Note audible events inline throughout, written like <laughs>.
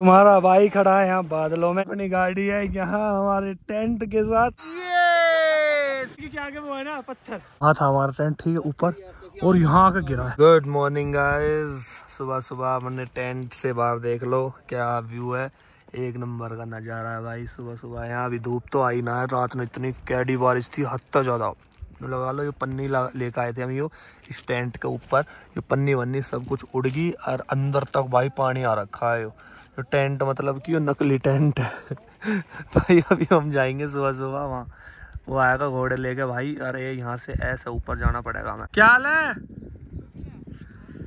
तुम्हारा भाई खड़ा है यहाँ बादलों में। अपनी गाड़ी है यहाँ हमारे टेंट के साथ। ये आगे वो है ना पत्थर? हाँ था हमारा टेंट ठीक है ऊपर। और यहाँ आके गिरा है। गुड मॉर्निंग गाइस सुबह सुबह हमने टेंट से बाहर देख लो क्या व्यू है। एक नंबर का नज़ारा है भाई सुबह सुबह। यहाँ अभी धूप तो आई ना है रात में इतनी कैडी बारिश थी हद तक ज़्यादा। लगा लो ये पन्नी लेकर आए थे हम यो इस टेंट के ऊपर। ये पन्नी वन्नी सब कुछ उड़ गई और अंदर तक भाई पानी आ रखा है यो। जो टेंट मतलब कि वो नकली टेंट है। भाई, अभी हम जाएँगे सुबह सुबह वहाँ। वो आएगा घोड़े लेके, भाई, अरे, यहाँ से ऐसे ऊपर जाना पड़ेगा हमें। क्या हाल है?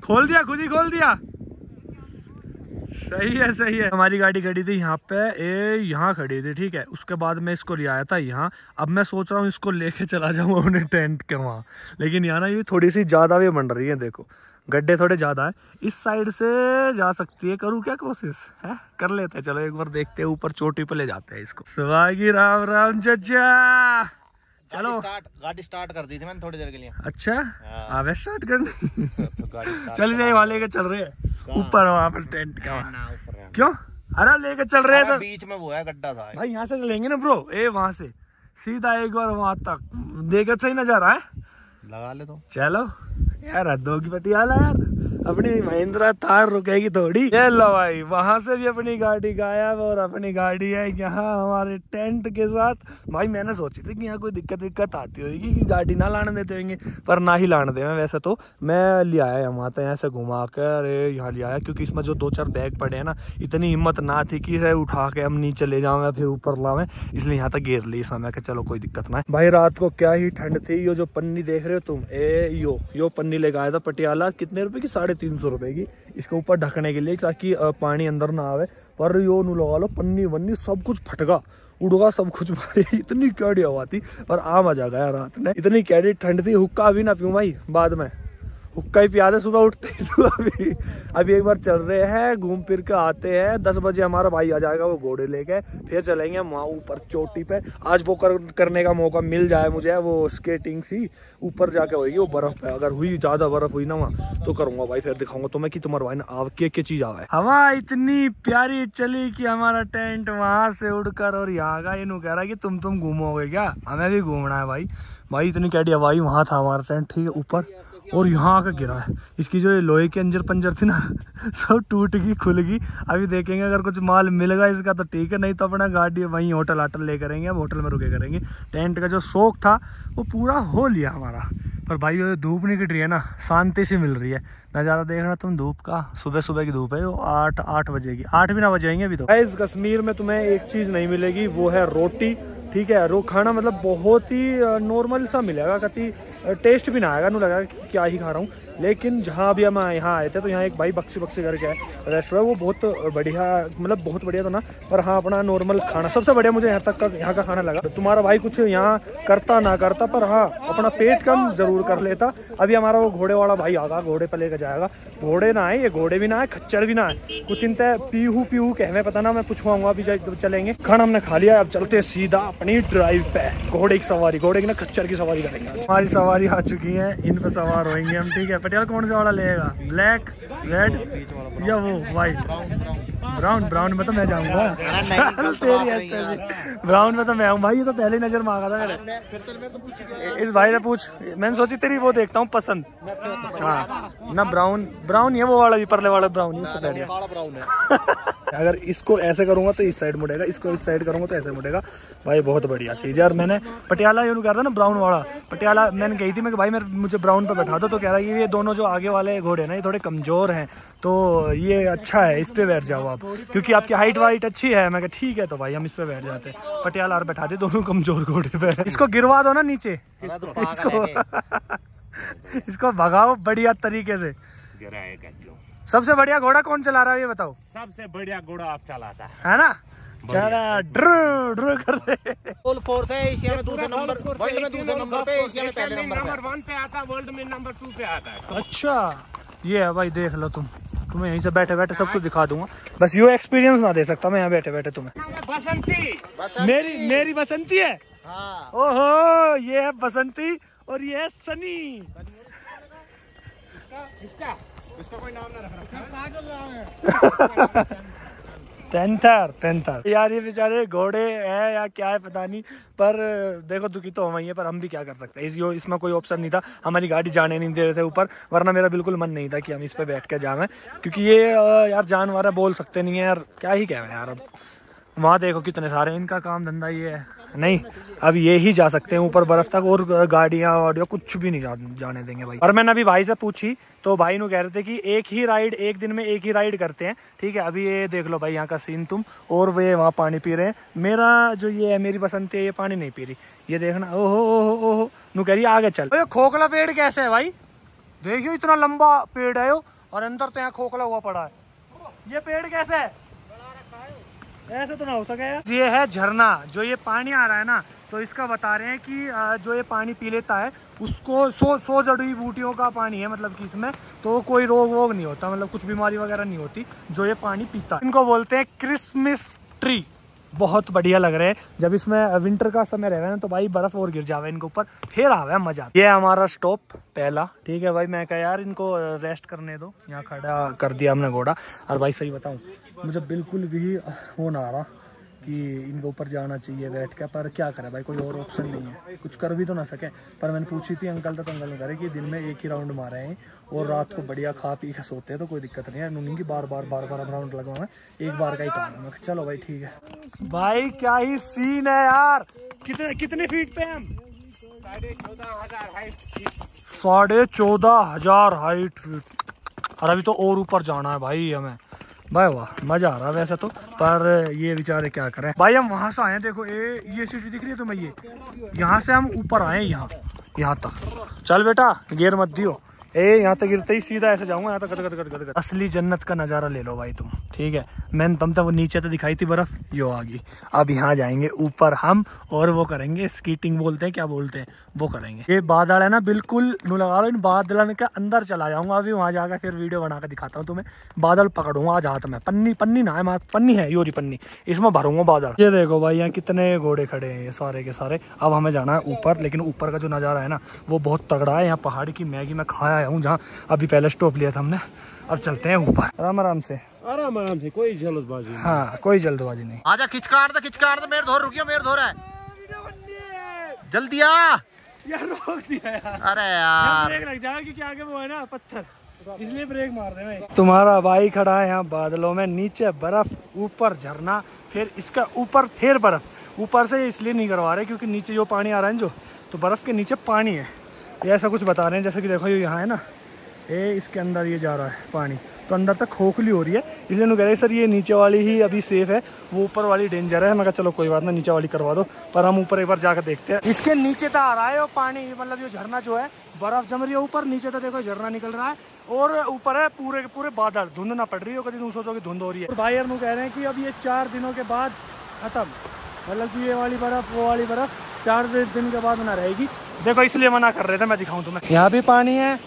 खोल दिया, खुद ही खोल दिया। सही है सही है। हमारी गाड़ी खड़ी थी यहाँ पे। ए, यहाँ खड़ी थी, ठीक है। उसके बाद मैं इसको ले आया था यहाँ। अब मैं सोच रहा हूँ इसको लेके चला जाऊँ अपने टेंट के वहाँ। लेकिन यहाँ ना ये थोड़ी सी ज़्यादा भी बन रही है, देखो। गड्ढे थोड़े ज़्यादा है। इस साइड से जा सकती है करूँ क्या कोशिश? है? कर लेते हैं। चलो एक बार देखते हैं ऊपर चोटी पे ले जाते हैं इसको। सुहागी राम राम चचा चलो। स्टार्ट गाड़ी स्टार्ट कर दी थी मैंने थोड़ी देर के लिए। अच्छा? हाँ। आवे स्टार्ट करनी? <laughs> तो चल जाए वाले के चल रहे हैं। ऊपर वहाँ पर टेंट का। क्यों? अरे लेके चल रहे हैं तो बीच में वो है गड्ढा था। भाई यहाँ से चलेंगे ना ब्रो ए वहाँ से। सीधा एक बार वहाँ तक। देखा सही नज़ारा है। लगा ले तो। चलो। यार, हदों की पटियाला यार। अपनी महिंद्रा तार रुकेगी थोड़ी। ये लो भाई, वहाँ से भी अपनी गाड़ी गायब और अपनी गाड़ी है यहाँ हमारे टेंट के साथ। भाई, मैंने सोची थी कि यहाँ कोई दिक्कत विक्कत आती होगी कि गाड़ी ना लाने देते होंगे, पर ना ही लाने दे। वैसे तो मैं ले आया यहाँ तक यहाँ से घुमा कर यहाँ ले आया, क्योंकि इसमें जो दो चार बैग पड़े हैं ना, इतनी हिम्मत ना थी कि उठा के हम नीचे ले जाऊँ फिर ऊपर लावे इसलिए यहाँ तक घेर ली समय चलो कोई दिक्कत ना भाई, रात को क्या ही ठंड थी, यो जो पन्नी देख रहे हो तुम? ए, यो यो पन्नी लेके आया था पटियाला, कितने रुपए की? साढ़े तीन सौ रुपए की। इसके ऊपर ढकने के लिए ताकि पानी अंदर ना आवे। पर यो नू लगा लो, पन्नी वन्नी सब कुछ फटगा उड़गा सब कुछ भाई। <laughs> इतनी कैडी हवा थी। पर आ मज़ा गया रात में। इतनी कैडी ठंड थी, हुक्का भी ना पीऊँ भाई, बाद में। हुक्का ही पिया सुबह उठते ही तो अभी अभी एक बार चल रहे हैं घूम फिर के आते हैं। दस बजे हमारा भाई आ जाएगा वो घोड़े लेके फिर चलेंगे वहाँ ऊपर चोटी पे। आज वो कर, करने का मौका मिल जाए मुझे वो स्केटिंग सी ऊपर जाके होगी वो बर्फ़ पे अगर हुई ज़्यादा बर्फ़ हुई ना वहाँ तो करूँगा भाई फिर दिखाऊँगा तुम्हें कि तुम्हारे भाई ने आव के के चीज़ आवा हवा इतनी प्यारी चली कि हमारा टेंट वहाँ से उड़कर और यहाँ का ये कह रहा है कि तुम तुम घूमोगे क्या? हमें भी घूमना है भाई। भाई इतनी कैडी हवाई वहाँ था हमारा टेंट ठीक है ऊपर। और यहाँ आकर गिरा है। इसकी जो लोहे के अंजर पंजर थी ना, सब टूट गई, खुल गई। अभी देखेंगे अगर कुछ माल मिलेगा इसका तो ठीक है, नहीं तो अपना गाड़ी वहीं होटल आटल ले करेंगे, अब होटल में रुके करेंगे। टेंट का जो शौक था, वो पूरा हो लिया हमारा। पर भाई, ये धूप नहीं गिट रही है ना, शांति से मिल रही है। नज़ारा देखना तुम धूप का सुबह सुबह की धूप है, वो आठ आठ बजे की आठ भी ना बजेंगे अभी तो। इस कश्मीर में तुम्हें एक चीज़ नहीं मिलेगी, वो है रोटी, ठीक है? रो खाना मतलब बहुत ही नॉर्मल सा मिलेगा, कति टेस्ट भी ना आएगा नू लगा कि क्या ही खा रहा हूँ। लेकिन जहाँ भी हम यहाँ आए थे तो यहाँ एक भाई बक्सी बक्सी करके है रेस्टोरेंट वो बहुत बढ़िया मतलब बहुत बढ़िया तो ना। पर हाँ अपना नॉर्मल खाना, सबसे बढ़िया मुझे यहाँ तक का, यहाँ का खाना लगा। तुम्हारा भाई कुछ यहाँ करता ना करता, पर हाँ अपना पेट कम ज़रूर कर लेता। अभी हमारा वो घोड़े वाला भाई आगा, घोड़े पर लेकर जाएगा। घोड़े ना आए, ये घोड़े भी ना आए, खच्चर भी ना आए। कुछ इन पीहू पीहू कह पता ना मैं पूछवाऊँगा अभी जब चलेंगे। खाना हमने खा लिया, अब चलते सीधा अपनी ड्राइव पे। घोड़े की सवारी, घोड़े की ना खच्चर की सवारी करेंगे हमारी सवारी आ चुकी है, इन पर सवार होंगे हम ठीक है? पटियाला कौन सा वाला लेगा? ब्लैक रेड या वो व्हाइट ब्राउन ब्राउन में तो मैं जाऊँगा। ब्राउन में तो मैं हूँ भाई ये तो पहले नज़र मांगा था मेरे। इस भाई ने पूछ। मैंने सोची तेरी वो देखता हूँ पसंद। हाँ। ना ब्राउन ब्राउन ये वो वाला भी परले वाला ब्राउन ही उससे <laughs> अगर इसको ऐसे करूँगा तो इस साइड मुड़ेगा इसको इस साइड करूँगा तो ऐसे मुड़ेगा। भाई बहुत बढ़िया चीज़ है। और मैंने पटियाला यूँ कह था ना ब्राउन वाला। पटियाला मैंने कही थी मैं भाई मेरे मुझे ब्राउन पे बैठा दो। तो कह रहा है ये दोनों जो आगे वाले घोड़े ना ये थोड़े कमज़ोर हैं तो ये अच्छा है इस पर बैठ जाओ आप। क्योंकि आपकी हाइट वाइट अच्छी है। मैं ठीक है तो भाई हम इस पर बैठ जाते हैं। पटियाला और बैठा दे दोनों कमज़ोर घोड़े पे। इसको गिरवा दो ना नीचे। इसको इसको <laughs> भगाओ बढ़िया तरीके से। सबसे बढ़िया घोड़ा कौन चला रहा है ये बताओ। सबसे बढ़िया घोड़ा आप चलाता है। है ना? चला ड्रू ड्रू कर रहे फुल फोर्स है एशिया में दूसरे नंबर वर्ल्ड में दूसरे नंबर पे एशिया में पहले नंबर नंबर वन पे आता है वर्ल्ड में नंबर टू पे आता है। अच्छा ये है भाई देख लो तुम। तुम्हें यहीं से बैठे बैठे सब कुछ दिखा दूँगा। बस यो एक्सपीरियंस ना दे सकता मैं यहाँ बैठे बैठे तुम्हें। बसंती। मेरी मेरी बसंती है? हाँ। ओहो ये है बसंती और ये है सनी। इसका। इसका कोई नाम ना रख रखा पेंथर पेंथर। यार ये बेचारे घोड़े हैं या क्या है पता नहीं पर देखो दुखी तो हम ही है पर हम भी क्या कर सकते हैं? इस इसमें कोई ऑप्शन नहीं था। हमारी गाड़ी जाने नहीं दे रहे थे ऊपर वरना मेरा बिल्कुल मन नहीं था कि हम इस पे बैठ के जावें। क्योंकि ये यार जानवर है बोल सकते नहीं है यार क्या ही कहें यार अब। वहाँ देखो कितने सारे इनका काम धंधा ये है। नहीं अब ये ही जा सकते हैं ऊपर बर्फ़ तक और गाड़ियाँ वाड़ियाँ कुछ भी नहीं जा, जाने देंगे भाई। और मैंने अभी भाई से पूछी तो भाई नु कह रहे थे कि एक ही राइड एक दिन में एक ही राइड करते हैं। ठीक है अभी ये देख लो भाई यहाँ का सीन तुम और वे वहाँ पानी पी रहे हैं। मेरा जो ये है मेरी बसंती है ये पानी नहीं पी रही। ये देखना ओहो ओहो ओहो नु कह रही आगे चल। ये खोखला पेड़ कैसे है भाई? देखियो इतना लंबा पेड़ है और अंदर तो यहाँ खोखला हुआ पड़ा है। ये पेड़ कैसे है? ऐसे तो ना हो सके यार। ये है झरना, जो ये पानी आ रहा है ना तो इसका बता रहे हैं कि जो ये पानी पी लेता है, उसको सो, सौ जड़ी बूटियों का पानी है मतलब कि इसमें तो कोई रोग वोग नहीं होता मतलब कुछ बीमारी वगैरह नहीं होती, जो ये पानी पीता है। इनको बोलते हैं क्रिसमस ट्री। बहुत बढ़िया लग रहे हैं। जब इसमें विंटर का समय रह रहेगा ना तो भाई बर्फ़ और गिर जावे इनके ऊपर, फिर आवे मज़ा। ये हमारा स्टॉप पहला। ठीक है भाई, मैं कह यार इनको रेस्ट करने दो। यहाँ खड़ा कर दिया हमने घोड़ा। और भाई सही बताऊँ, मुझे बिल्कुल भी वो ना आ रहा। कि इनके ऊपर जाना चाहिए बैठ के, पर क्या करें भाई, कोई और ऑप्शन नहीं है। कुछ कर भी तो ना सके। पर मैंने पूछी थी, अंकल तो अंकल ने करे कि दिन में एक ही राउंड मारे हैं और रात को बढ़िया खा पी के सोते हैं तो कोई दिक्कत नहीं है। नूनी की बार बार बार बार राउंड लगवाना एक बार का ही काम है। चलो भाई, ठीक है। भाई, क्या ही सीन है यार। कितने कितने फीट पे हम? साढ़े चौदह हज़ार हाइट फीट और अभी तो और ऊपर जाना है भाई हमें। भाई वाह, मज़ा आ रहा है वैसे तो पर ये बेचारे क्या करें। भाई हम वहाँ से आए देखो ये ये सीटी दिख रही है तुम्हें, ये। यहाँ से हम ऊपर आए यहाँ यहाँ तक। चल बेटा गेर मत दियो। ए, यहाँ तक गिरते ही सीधा ऐसे जाऊँगा, यहाँ तक गद। असली जन्नत का नज़ारा ले लो भाई तुम, ठीक है? मैंने तुम तो वो नीचे तो दिखाई थी बर्फ़, यो आ गई। अब यहाँ जाएँगे ऊपर हम, और वो करेंगे स्कीटिंग बोलते हैं, क्या बोलते हैं? वो करेंगे। ये बादल है ना, बिल्कुल नू लगा लो इन बादल के अंदर चला जाऊँगा अभी, वहाँ जाकर फिर वीडियो बना के दिखाता हूँ तुम्हें। बादल पकड़ूँगा आज हाथ में। पन्नी पन्नी ना है पन्नी है योरी पन्नी। इसमें भरूँगा बादल। ये देखो भाई, यहाँ कितने घोड़े खड़े हैं, ये सारे के सारे। अब हमें जाना है ऊपर, लेकिन ऊपर का जो नज़ारा है ना, वो बहुत तगड़ा है। यहाँ पहाड़ की मैगी में खाया आया हूँ जहाँ अभी पहले स्टॉप लिया था हमने। अब चलते हैं ऊपर। आराम आराम से। आराम आराम से कोई जल्दबाजी हाँ कोई जल्दबाजी नहीं। आजा खिंच काट दे खिंच काट दे मेरे धोर रुकियो मेरे धोर है। जल्दी आ। यार रोक दिया यार। अरे यार। ब्रेक लग जाएगा क्योंकि आगे वो है ना पत्थर। इसलिए ब्रेक मार दे भाई। तुम्हारा भाई खड़ा है यहाँ बादलों में नीचे बर्फ़ ऊपर झरना फिर इसका ऊपर फिर बर्फ़। ऊपर से इसलिए नहीं करवा रहे क्योंकि नीचे जो पानी आ रहा है जो तो बर्फ़ के नीचे पानी है। ये ऐसा कुछ बता रहे हैं, जैसे कि देखो ये यहाँ है ना, ये इसके अंदर ये जा रहा है पानी तो अंदर तक खोखली हो रही है, इसलिए कह रहे सर ये नीचे वाली ही अभी सेफ़ है, वो ऊपर वाली डेंजर है, मैं कहा चलो कोई बात ना नीचे वाली करवा दो, पर हम ऊपर एक बार जाकर देखते हैं। इसके नीचे तो आ रहा है वो पानी मतलब ये झरना जो है, बर्फ़ जम रही है ऊपर, नीचे तो देखो झरना निकल रहा है, और ऊपर है पूरे के पूरे बादल धुंध ना पड़ रही हो, कभी तुम सोचो कि धुंध हो रही है। और भाई यार कह रहे हैं कि अब ये चार दिनों के बाद खत्म मतलब कि ये वाली बर्फ़, वो वाली बर्फ़ चार दिन के बाद ना रहेगी। देखो इसलिए मना कर रहे थे मैं दिखाऊँ तुम्हें। यहाँ भी पानी है।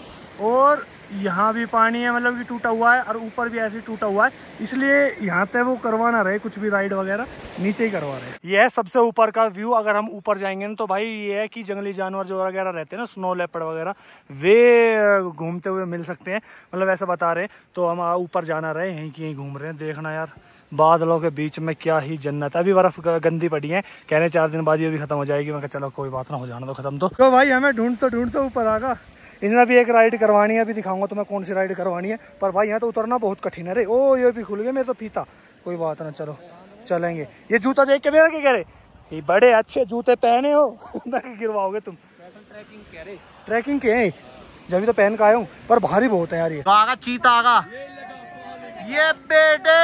और यहाँ भी पानी है मतलब कि टूटा हुआ है और ऊपर भी ऐसे टूटा हुआ है। इसलिए यहाँ पे वो करवाना रहे कुछ भी राइड वगैरह नीचे ही करवा रहे। ये है सबसे ऊपर का व्यू अगर हम ऊपर जाएँगे ना तो भाई ये है कि जंगली जानवर जो वगैरह रहते हैं ना स्नो लेपर्ड वगैरह वे घूमते हुए मिल सकते हैं। मतलब ऐसा बता रहे हैं तो हम ऊपर जाना रहे यहीं की यहीं घूम रहे हैं। देखना यार। बादलों के बीच में क्या ही जन्नत है। अभी बर्फ़ गंदी पड़ी है। कह रहे चार दिन बाद ये भी खत्म हो जाएगी। मैं चलो कोई बात ना हो जाना तो खत्म तो, तो भाई हमें ढूंढ तो ढूंढ तो ऊपर आगा। इसने भी एक राइड करवानी है। अभी दिखाऊँगा तुम्हें कौन सी राइड करवानी है। पर भाई यहाँ तो उतरना बहुत कठिन है रे। ओ ये भी खुल गया मेरे तो फीता। कोई बात ना चलो चलेंगे। ये जूता देख के मेरा क्या कह रहे? ये बड़े अच्छे जूते पहने हो। <laughs> मैं कहा गिरवाओगे तुम। ट्रैकिंग के हैं। जब तो पहन के आया हूँ। पर भारी बहुत है यार ये। तो आगा चीता आगा। ये बेटे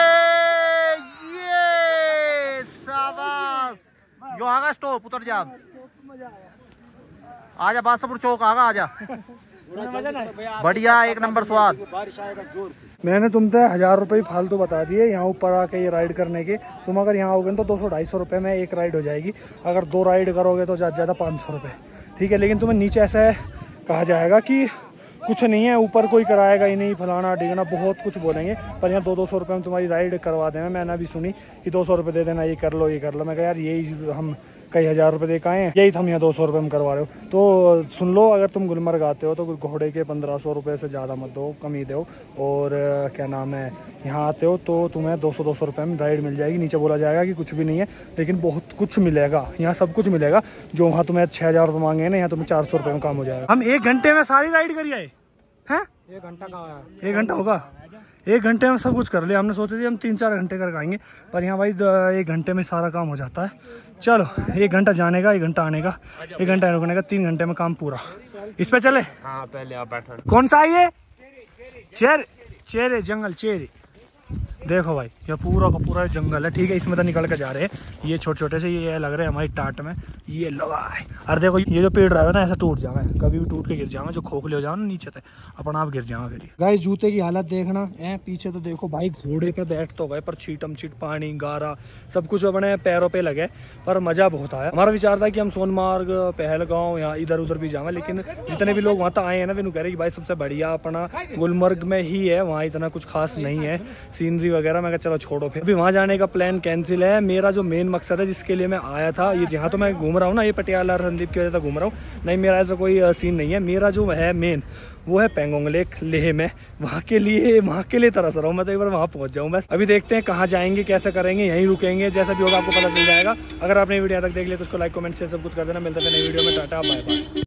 ये शाबाश यो आगा स्टॉप उतर जा। आजा बादशाहपुर चौक आगा आजा बढ़िया एक नंबर स्वाद। मैंने तुमसे हज़ार रुपए ही फालतू बता दिए यहाँ ऊपर आके ये राइड करने के। तुम अगर यहाँ आओगे तो दो सौ ढाई सौ रुपये में एक राइड हो जाएगी। अगर दो राइड करोगे तो ज़्यादा ज़्यादा पाँच सौ रुपये ठीक है लेकिन तुम्हें नीचे ऐसा कहा जाएगा कि कुछ नहीं है ऊपर कोई कराएगा ही नहीं फलाना डिगना बहुत कुछ बोलेंगे। पर यहाँ दो दो सौ रुपये में तुम्हारी राइड करवा देना मैंने अभी सुनी कि दो सौ रुपये दे देना ये कर लो ये कर लो। मैं कहा यार यही हम कई हज़ार रुपए दे के आए हैं। यही हम यहाँ दो सौ रुपये में करवा रहे हो। तो सुन लो अगर तुम गुलमर्ग आते हो तो घोड़े के पंद्रह सौ रुपये से ज़्यादा मत दो कम ही दो। और क्या नाम है यहाँ आते हो तो तुम्हें दो सौ दो सौ रुपये में राइड मिल जाएगी। नीचे बोला जाएगा कि कुछ भी नहीं है लेकिन बहुत कुछ मिलेगा। यहाँ सब कुछ मिलेगा जो वहाँ तुम्हें छः हज़ार रुपये मांगे ना यहाँ तुम्हें चार सौ रुपये में काम हो जाएगा। हम एक घंटे में सारी राइड करिए हैं? एक घंटा का एक घंटा होगा? एक घंटे में सब कुछ कर लिया। हमने सोचा थे हम तीन चार घंटे कर आएँगे पर यहाँ भाई एक घंटे में सारा काम हो जाता है। चलो एक घंटा जाने का एक घंटा आने का एक घंटा रुकने का तीन घंटे में काम पूरा। इस पे चले? हाँ पहले आप बैठो। कौन सा आइए ये? चेर चेरे जंगल चेरे। देखो भाई ये पूरा का पूरा जंगल है, ठीक है, इसमें तो निकल के जा रहे हैं। ये छोटे छोटे से ये लग रहे हैं हमारी टाट में। ये लो भाई। अरे देखो, ये जो पेड़ रहा है ना, ऐसा टूट जावे। कभी भी टूट के गिर जावे, जो खोखले हो जाओ ना नीचे तक अपन आप गिर जावे फिर। गाइस, जूते की हालत देखना। है पीछे तो देखो भाई, घोड़े पे बैठ तो गए, पर छीटम छीट, पानी, गारा, सब कुछ अपने पैरों पे लगे, पर मज़ा बहुत आया। हमारा विचार था कि हम सोनमार्ग, पहलगांव यहाँ इधर उधर भी जावे, लेकिन जितने भी लोग वहाँ तक आए हैं ना, वे कह रहे कि भाई, सबसे बढ़िया अपना गुलमर्ग में ही है, वहाँ इतना कुछ खास नहीं है। सीनरी वगैरह, मैं चलो छोड़ो फिर। अभी वहाँ जाने का प्लान कैंसिल है। मेरा जो मेन मकसद है, जिसके लिए मैं आया था, ये जहाँ तो मैं घूम रहा हूँ ना, ये पटियाला रणदीप की वजह से घूम रहा हूँ। नहीं, मेरा ऐसा कोई सीन नहीं है। मेरा जो है मेन वो है पेंगोंग लेक, लेह में। वहाँ के लिए, वहाँ के लिए तरस रहा हूँ। मैं तो एक बार वहाँ पहुँच जाऊँ, बस। अभी देखते हैं कहाँ जाएँगे, कैसे करेंगे, यहीं रुकेंगे, जैसा भी होगा आपको पता चल जाएगा। अगर आपने वीडियो तक देख लिया तो उसको लाइक कमेंट से सब कुछ कर देना। मिलता है नई वीडियो में। Tata bye bye